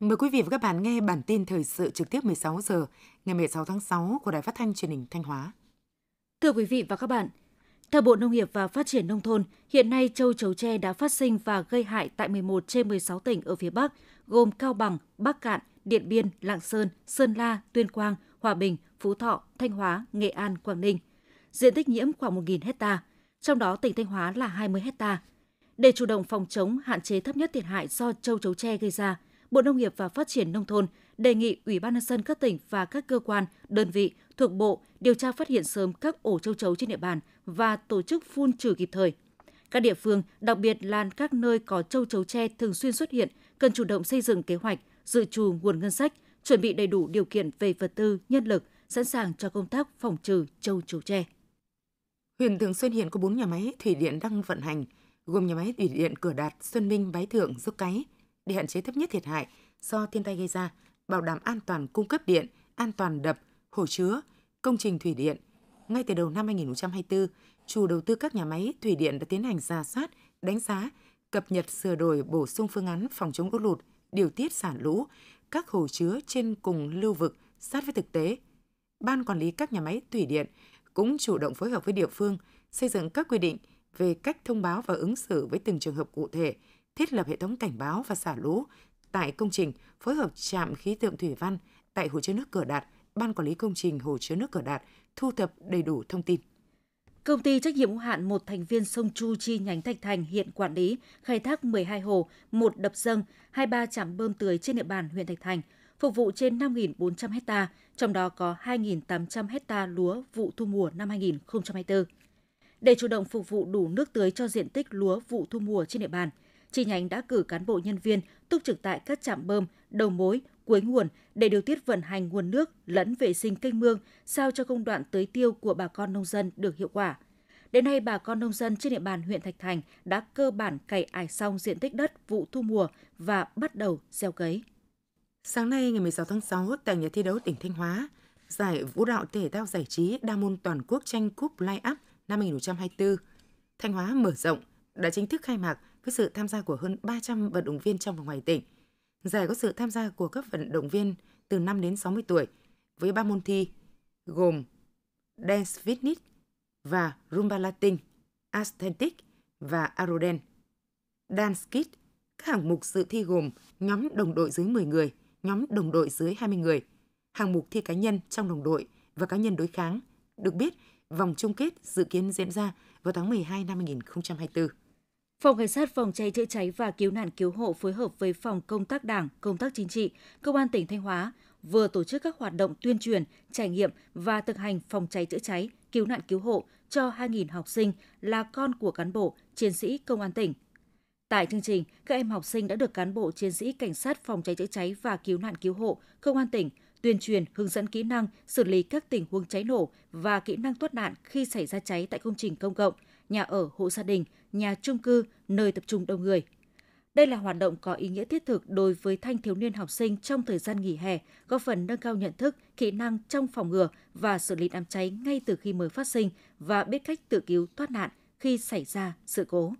Mời quý vị và các bạn nghe bản tin thời sự trực tiếp 16 giờ ngày 16 tháng 6 của Đài Phát thanh Truyền hình Thanh Hóa. Thưa quý vị và các bạn, theo Bộ Nông nghiệp và Phát triển Nông thôn, hiện nay châu chấu tre đã phát sinh và gây hại tại 11 trên 16 tỉnh ở phía Bắc, gồm Cao Bằng, Bắc Cạn, Điện Biên, Lạng Sơn, Sơn La, Tuyên Quang, Hòa Bình, Phú Thọ, Thanh Hóa, Nghệ An, Quảng Ninh. Diện tích nhiễm khoảng 1.000 hecta, trong đó tỉnh Thanh Hóa là 20 hecta. Để chủ động phòng chống, hạn chế thấp nhất thiệt hại do châu chấu tre gây ra, Bộ Nông nghiệp và Phát triển Nông thôn đề nghị Ủy ban nhân dân các tỉnh và các cơ quan, đơn vị thuộc Bộ điều tra phát hiện sớm các ổ châu chấu trên địa bàn và tổ chức phun trừ kịp thời. Các địa phương, đặc biệt là các nơi có châu chấu tre thường xuyên xuất hiện, cần chủ động xây dựng kế hoạch, dự trù nguồn ngân sách, chuẩn bị đầy đủ điều kiện về vật tư, nhân lực, sẵn sàng cho công tác phòng trừ châu chấu tre. Huyện Thường Xuân hiện có 4 nhà máy thủy điện đang vận hành, gồm nhà máy thủy điện Cửa Đạt, Xuân Minh, Bái Thượng, Dốc Cái. Để hạn chế thấp nhất thiệt hại do thiên tai gây ra, bảo đảm an toàn cung cấp điện, an toàn đập, hồ chứa, công trình thủy điện. Ngay từ đầu năm 2024, chủ đầu tư các nhà máy thủy điện đã tiến hành ra soát, đánh giá, cập nhật sửa đổi bổ sung phương án phòng chống lũ lụt, điều tiết xả lũ, các hồ chứa trên cùng lưu vực sát với thực tế. Ban quản lý các nhà máy thủy điện cũng chủ động phối hợp với địa phương xây dựng các quy định về cách thông báo và ứng xử với từng trường hợp cụ thể, thiết lập hệ thống cảnh báo và xả lũ tại công trình, phối hợp trạm khí tượng thủy văn tại hồ chứa nước Cửa Đạt, ban quản lý công trình hồ chứa nước Cửa Đạt thu thập đầy đủ thông tin. Công ty trách nhiệm hữu hạn một thành viên sông Chu chi nhánh Thạch Thành hiện quản lý khai thác 12 hồ, một đập dâng, 23 trạm bơm tưới trên địa bàn huyện Thạch Thành, phục vụ trên 5.400 hecta, trong đó có 2.800 hecta lúa vụ thu mùa năm 2024. Để chủ động phục vụ đủ nước tưới cho diện tích lúa vụ thu mùa trên địa bàn, chi nhánh đã cử cán bộ nhân viên túc trực tại các trạm bơm, đầu mối, cuối nguồn để điều tiết vận hành nguồn nước lẫn vệ sinh kênh mương sao cho công đoạn tưới tiêu của bà con nông dân được hiệu quả. Đến nay, bà con nông dân trên địa bàn huyện Thạch Thành đã cơ bản cày ải xong diện tích đất vụ thu mùa và bắt đầu gieo cấy. Sáng nay ngày 16 tháng 6 tại nhà thi đấu tỉnh Thanh Hóa, giải vũ đạo thể thao giải trí đa môn toàn quốc tranh cúp Lai Up năm 2024 Thanh Hóa mở rộng đã chính thức khai mạc với sự tham gia của hơn 300 vận động viên trong và ngoài tỉnh. Giải có sự tham gia của các vận động viên từ 5 đến 60 tuổi với ba môn thi gồm Dance Fitness và Rumba Latin, Aesthetic và Aerodance. Dance Kit, các hạng mục dự thi gồm nhóm đồng đội dưới 10 người, nhóm đồng đội dưới 20 người, hạng mục thi cá nhân trong đồng đội và cá nhân đối kháng. Được biết, vòng chung kết dự kiến diễn ra vào tháng 12 năm 2024. Phòng Cảnh sát phòng cháy chữa cháy và cứu nạn cứu hộ phối hợp với Phòng Công tác Đảng, Công tác Chính trị, Công an tỉnh Thanh Hóa vừa tổ chức các hoạt động tuyên truyền, trải nghiệm và thực hành phòng cháy chữa cháy, cứu nạn cứu hộ cho 2.000 học sinh là con của cán bộ, chiến sĩ Công an tỉnh. Tại chương trình, các em học sinh đã được cán bộ chiến sĩ cảnh sát phòng cháy chữa cháy và cứu nạn cứu hộ Công an tỉnh tuyên truyền hướng dẫn kỹ năng xử lý các tình huống cháy nổ và kỹ năng thoát nạn khi xảy ra cháy tại công trình công cộng, nhà ở hộ gia đình, nhà trung cư, nơi tập trung đông người. Đây là hoạt động có ý nghĩa thiết thực đối với thanh thiếu niên học sinh trong thời gian nghỉ hè, góp phần nâng cao nhận thức, kỹ năng trong phòng ngừa và xử lý đám cháy ngay từ khi mới phát sinh và biết cách tự cứu thoát nạn khi xảy ra sự cố.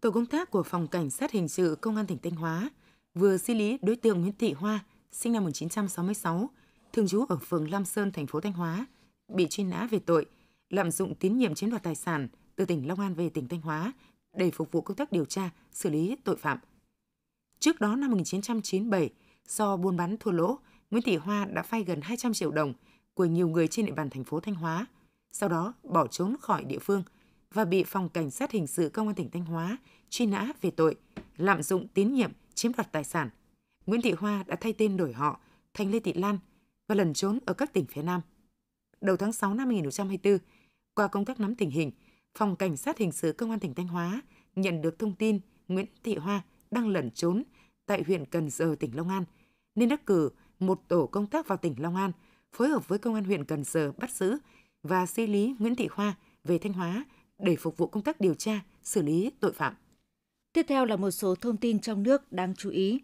Tổ công tác của Phòng Cảnh sát Hình sự Công an tỉnh Thanh Hóa vừa xử lý đối tượng Nguyễn Thị Hoa, sinh năm 1966, thường trú ở phường Lam Sơn, thành phố Thanh Hóa, bị truy nã về tội lạm dụng tín nhiệm chiếm đoạt tài sản từ tỉnh Long An về tỉnh Thanh Hóa để phục vụ công tác điều tra, xử lý tội phạm. Trước đó năm 1997, do buôn bán thua lỗ, Nguyễn Thị Hoa đã vay gần 200 triệu đồng của nhiều người trên địa bàn thành phố Thanh Hóa, sau đó bỏ trốn khỏi địa phương và bị phòng cảnh sát hình sự công an tỉnh Thanh Hóa truy nã về tội lạm dụng tín nhiệm chiếm đoạt tài sản. Nguyễn Thị Hoa đã thay tên đổi họ thành Lê Thị Lan và lẩn trốn ở các tỉnh phía Nam. Đầu tháng 6 năm 2024, qua công tác nắm tình hình, Phòng Cảnh sát Hình sự Công an tỉnh Thanh Hóa nhận được thông tin Nguyễn Thị Hoa đang lẩn trốn tại huyện Cần Giờ, tỉnh Long An, nên đã cử một tổ công tác vào tỉnh Long An phối hợp với Công an huyện Cần Giờ bắt giữ và di lý Nguyễn Thị Hoa về Thanh Hóa để phục vụ công tác điều tra, xử lý tội phạm. Tiếp theo là một số thông tin trong nước đáng chú ý.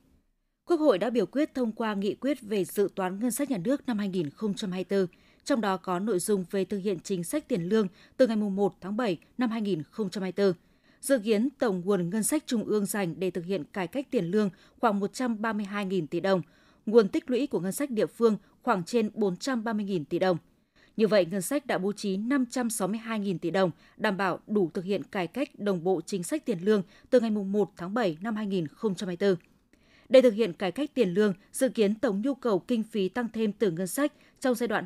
Quốc hội đã biểu quyết thông qua nghị quyết về dự toán ngân sách nhà nước năm 2024 trong đó có nội dung về thực hiện chính sách tiền lương từ ngày 1 tháng 7 năm 2024. Dự kiến tổng nguồn ngân sách trung ương dành để thực hiện cải cách tiền lương khoảng 132.000 tỷ đồng, nguồn tích lũy của ngân sách địa phương khoảng trên 430.000 tỷ đồng. Như vậy, ngân sách đã bố trí 562.000 tỷ đồng, đảm bảo đủ thực hiện cải cách đồng bộ chính sách tiền lương từ ngày 1 tháng 7 năm 2024. Để thực hiện cải cách tiền lương, dự kiến tổng nhu cầu kinh phí tăng thêm từ ngân sách trong giai đoạn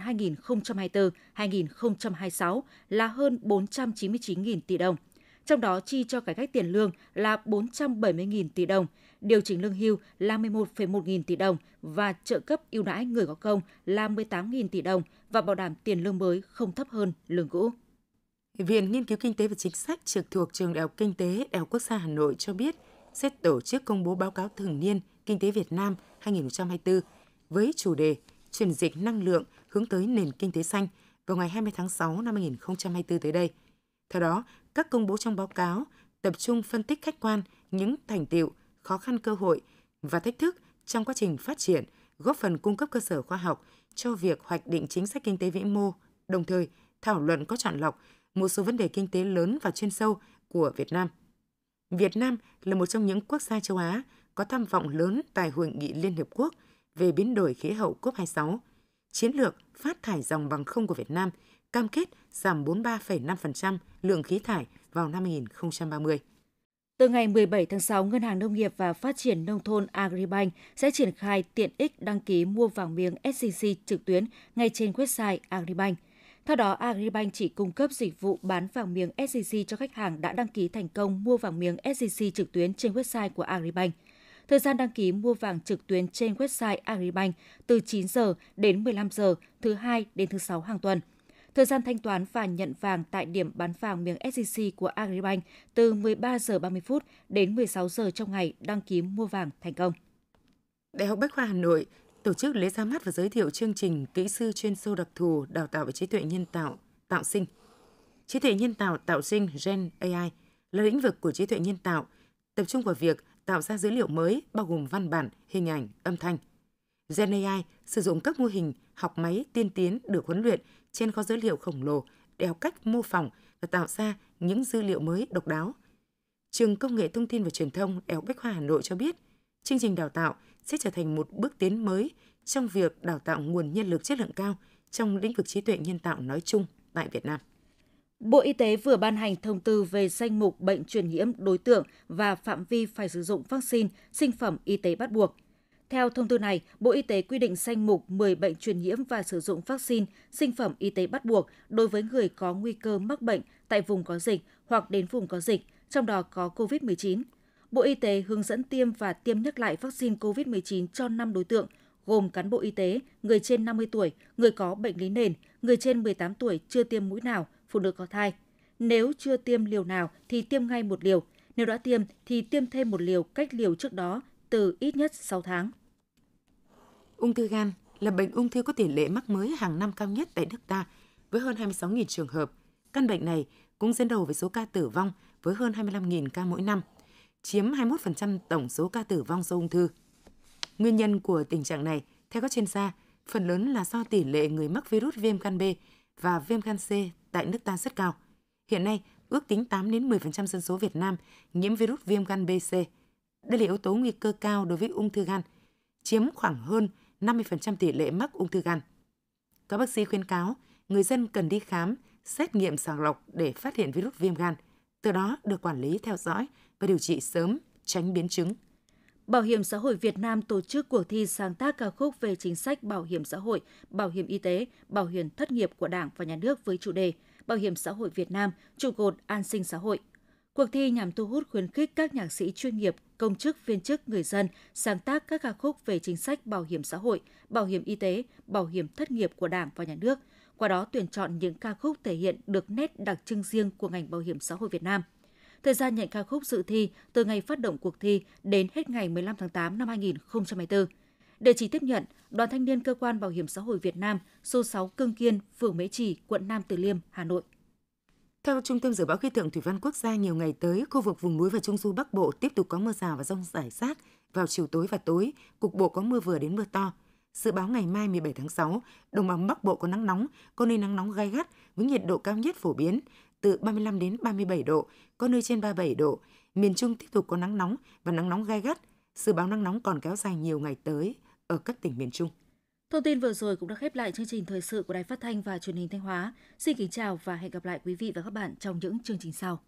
2024-2026 là hơn 499.000 tỷ đồng. Trong đó chi cho cải cách tiền lương là 470.000 tỷ đồng, điều chỉnh lương hưu là 11,1 nghìn tỷ đồng và trợ cấp ưu đãi người có công là 18.000 tỷ đồng và bảo đảm tiền lương mới không thấp hơn lương cũ. Viện Nghiên cứu Kinh tế và Chính sách trực thuộc Trường Đại học Kinh tế Đại học Quốc gia Hà Nội cho biết sẽ tổ chức công bố báo cáo thường niên Kinh tế Việt Nam 2024 với chủ đề chuyển dịch năng lượng hướng tới nền kinh tế xanh vào ngày 20 tháng 6 năm 2024 tới đây. Theo đó, các công bố trong báo cáo tập trung phân tích khách quan những thành tiệu, khó khăn cơ hội và thách thức trong quá trình phát triển, góp phần cung cấp cơ sở khoa học cho việc hoạch định chính sách kinh tế vĩ mô, đồng thời thảo luận có chọn lọc một số vấn đề kinh tế lớn và chuyên sâu của Việt Nam. Việt Nam là một trong những quốc gia châu Á có tham vọng lớn tại Hội nghị Liên Hiệp Quốc về biến đổi khí hậu COP26. Chiến lược phát thải dòng bằng không của Việt Nam cam kết giảm 43,5% lượng khí thải vào năm 2030. Từ ngày 17 tháng 6, Ngân hàng Nông nghiệp và Phát triển Nông thôn Agribank sẽ triển khai tiện ích đăng ký mua vàng miếng SJC trực tuyến ngay trên website Agribank. Theo đó, Agribank chỉ cung cấp dịch vụ bán vàng miếng SJC cho khách hàng đã đăng ký thành công mua vàng miếng SJC trực tuyến trên website của Agribank. Thời gian đăng ký mua vàng trực tuyến trên website Agribank từ 9 giờ đến 15 giờ thứ hai đến thứ sáu hàng tuần. Thời gian thanh toán và nhận vàng tại điểm bán vàng miếng SJC của Agribank từ 13 giờ 30 phút đến 16 giờ trong ngày đăng ký mua vàng thành công. Đại học Bách khoa Hà Nội tổ chức lễ ra mắt và giới thiệu chương trình kỹ sư chuyên sâu đặc thù đào tạo về trí tuệ nhân tạo, tạo sinh. Trí tuệ nhân tạo tạo sinh Gen AI là lĩnh vực của trí tuệ nhân tạo, tập trung vào việc tạo ra dữ liệu mới bao gồm văn bản, hình ảnh, âm thanh. Gen AI sử dụng các mô hình học máy tiên tiến được huấn luyện trên kho dữ liệu khổng lồ để học cách mô phỏng và tạo ra những dữ liệu mới độc đáo. Trường Công nghệ Thông tin và Truyền thông Đại học Bách khoa Hà Nội cho biết, chương trình đào tạo sẽ trở thành một bước tiến mới trong việc đào tạo nguồn nhân lực chất lượng cao trong lĩnh vực trí tuệ nhân tạo nói chung tại Việt Nam. Bộ Y tế vừa ban hành thông tư về danh mục bệnh truyền nhiễm đối tượng và phạm vi phải sử dụng vaccine, sinh phẩm y tế bắt buộc. Theo thông tư này, Bộ Y tế quy định danh mục 10 bệnh truyền nhiễm và sử dụng vaccine, sinh phẩm y tế bắt buộc đối với người có nguy cơ mắc bệnh tại vùng có dịch hoặc đến vùng có dịch, trong đó có COVID-19. Bộ Y tế hướng dẫn tiêm và tiêm nhắc lại vaccine COVID-19 cho 5 đối tượng, gồm cán bộ y tế, người trên 50 tuổi, người có bệnh lý nền, người trên 18 tuổi chưa tiêm mũi nào, phụ nữ có thai. Nếu chưa tiêm liều nào thì tiêm ngay một liều, nếu đã tiêm thì tiêm thêm một liều cách liều trước đó từ ít nhất 6 tháng. Ung thư gan là bệnh ung thư có tỷ lệ mắc mới hàng năm cao nhất tại nước ta với hơn 26.000 trường hợp. Căn bệnh này cũng dẫn đầu với số ca tử vong với hơn 25.000 ca mỗi năm, chiếm 21% tổng số ca tử vong do ung thư. Nguyên nhân của tình trạng này, theo các chuyên gia, phần lớn là do tỷ lệ người mắc virus viêm gan B và viêm gan C tại nước ta rất cao. Hiện nay, ước tính 8 đến 10% dân số Việt Nam nhiễm virus viêm gan B C. Đây là yếu tố nguy cơ cao đối với ung thư gan, chiếm khoảng hơn 50% tỷ lệ mắc ung thư gan. Các bác sĩ khuyến cáo người dân cần đi khám, xét nghiệm sàng lọc để phát hiện virus viêm gan, từ đó được quản lý theo dõi và điều trị sớm, tránh biến chứng. Bảo hiểm xã hội Việt Nam tổ chức cuộc thi sáng tác ca khúc về chính sách bảo hiểm xã hội, bảo hiểm y tế, bảo hiểm thất nghiệp của Đảng và Nhà nước với chủ đề Bảo hiểm xã hội Việt Nam, trụ cột an sinh xã hội. Cuộc thi nhằm thu hút khuyến khích các nhạc sĩ chuyên nghiệp, công chức, viên chức, người dân sáng tác các ca khúc về chính sách bảo hiểm xã hội, bảo hiểm y tế, bảo hiểm thất nghiệp của Đảng và Nhà nước, qua đó tuyển chọn những ca khúc thể hiện được nét đặc trưng riêng của ngành bảo hiểm xã hội Việt Nam – Thời gian nhận ca khúc dự thi từ ngày phát động cuộc thi đến hết ngày 15 tháng 8 năm 2024. Địa chỉ tiếp nhận, Đoàn Thanh niên Cơ quan Bảo hiểm xã hội Việt Nam, số 6 Cương Kiên, phường Mễ Trì, quận Nam Từ Liêm, Hà Nội. Theo Trung tâm Dự báo Khí tượng Thủy văn Quốc gia, nhiều ngày tới, khu vực vùng núi và Trung du Bắc Bộ tiếp tục có mưa rào và rông rải rác. Vào chiều tối và tối, cục bộ có mưa vừa đến mưa to. Dự báo ngày mai 17 tháng 6, đồng bằng Bắc Bộ có nắng nóng, có nơi nắng nóng gai gắt với nhiệt độ cao nhất phổ biến từ 35 đến 37 độ, có nơi trên 37 độ. Miền Trung tiếp tục có nắng nóng và nắng nóng gai gắt. Dự báo nắng nóng còn kéo dài nhiều ngày tới ở các tỉnh miền Trung. Thông tin vừa rồi cũng đã khép lại chương trình thời sự của Đài Phát thanh và Truyền hình Thanh Hóa. Xin kính chào và hẹn gặp lại quý vị và các bạn trong những chương trình sau.